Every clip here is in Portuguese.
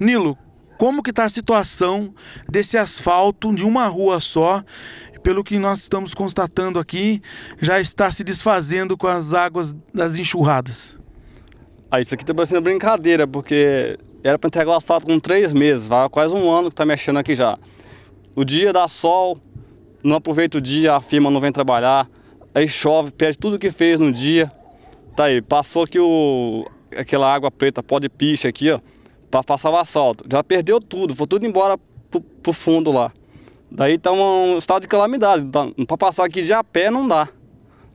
Nilo, como que está a situação desse asfalto de uma rua só? Pelo que nós estamos constatando aqui, já está se desfazendo com as águas das enxurradas. Ah, isso aqui tá parecendo brincadeira, porque era para entregar o asfalto com três meses, vai quase um ano que tá mexendo aqui já. O dia dá sol, não aproveita o dia, a firma não vem trabalhar, aí chove, perde tudo que fez no dia. Tá aí, passou aqui o, aquela água preta, pó de picha aqui, ó para passar o asfalto. Já perdeu tudo, foi tudo embora pro, pro fundo lá. Daí tá um estado de calamidade. Tá, para passar aqui de a pé não dá.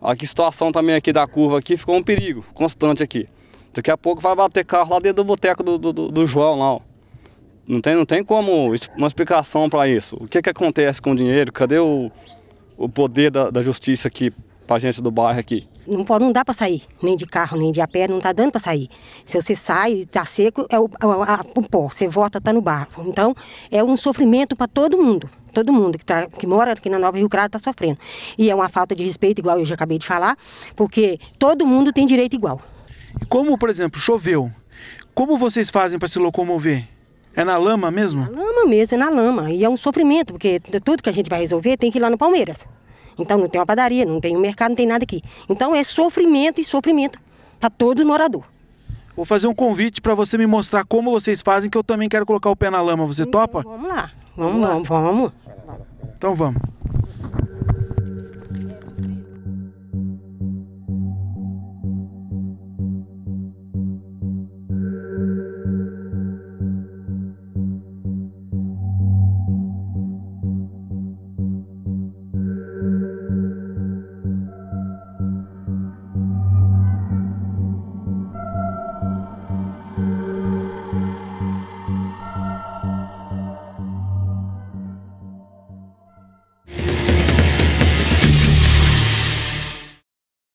Aqui situação também aqui da curva aqui ficou um perigo constante aqui. Daqui a pouco vai bater carro lá dentro do boteco do, do, do, João lá, ó. Não tem, não tem como uma explicação para isso. O que que acontece com o dinheiro? Cadê o, o poder da, da justiça aqui para a gente do bairro aqui? Não, pode, não dá para sair, nem de carro, nem de a pé, não está dando para sair. Se você sai, está seco, é o, a, a, o pó, você volta, está no barro. Então, é um sofrimento para todo mundo. Todo mundo que, tá, que mora aqui na Nova Rio Claro está sofrendo. E é uma falta de respeito, igual eu já acabei de falar, porque todo mundo tem direito igual. Como, por exemplo, choveu, como vocês fazem para se locomover? É na lama mesmo? Na lama mesmo, é na lama. E é um sofrimento, porque tudo que a gente vai resolver tem que ir lá no Palmeiras. Então não tem uma padaria, não tem um mercado, não tem nada aqui. Então é sofrimento e sofrimento para todo morador. Vou fazer um convite para você me mostrar como vocês fazem, que eu também quero colocar o pé na lama. Você então, topa? Vamos lá. Vamos, vamos, vamos. Então vamos.